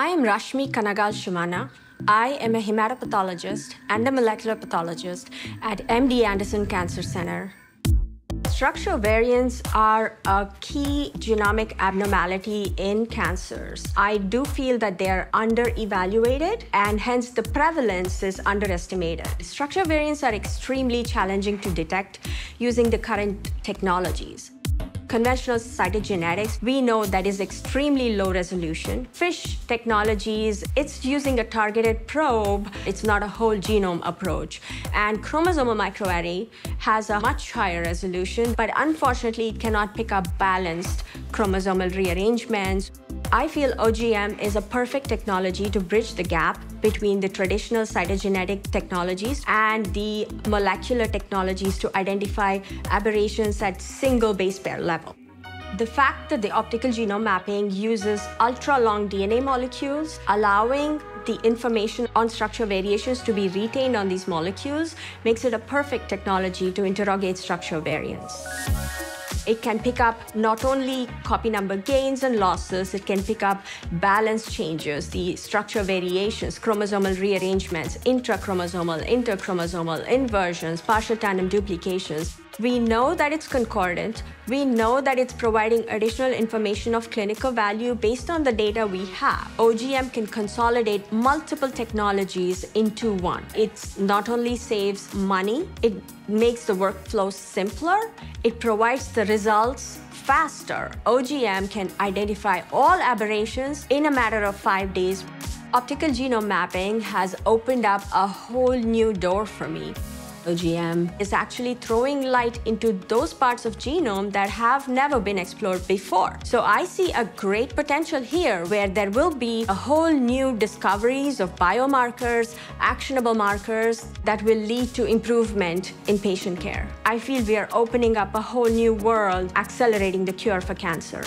I am Rashmi Kanagal Shamanna. I am a hematopathologist and a molecular pathologist at MD Anderson Cancer Center. Structural variants are a key genomic abnormality in cancers. I do feel that they are under-evaluated and hence the prevalence is underestimated. Structural variants are extremely challenging to detect using the current technologies conventional cytogenetics, we know that is extremely low resolution. FISH technologies, it's using a targeted probe. It's not a whole genome approach. And chromosomal microarray has a much higher resolution, but unfortunately, it cannot pick up balanced chromosomal rearrangements. I feel OGM is a perfect technology to bridge the gap between the traditional cytogenetic technologies and the molecular technologies to identify aberrations at single base pair level. The fact that the optical genome mapping uses ultra-long DNA molecules, allowing the information on structure variations to be retained on these molecules makes it a perfect technology to interrogate structure variants. It can pick up not only copy number gains and losses, it can pick up balance changes, the structure variations, chromosomal rearrangements, intrachromosomal, interchromosomal, inversions, partial tandem duplications. We know that it's concordant. We know that it's providing additional information of clinical value based on the data we have. OGM can consolidate multiple technologies into one. It not only saves money, it makes the workflow simpler, it provides the results faster. OGM can identify all aberrations in a matter of five days. Optical genome mapping has opened up a whole new door for me. OGM is actually throwing light into those parts of genome that have never been explored before. So I see a great potential here where there will be a whole new discoveries of biomarkers, actionable markers that will lead to improvement in patient care. I feel we are opening up a whole new world, accelerating the cure for cancer.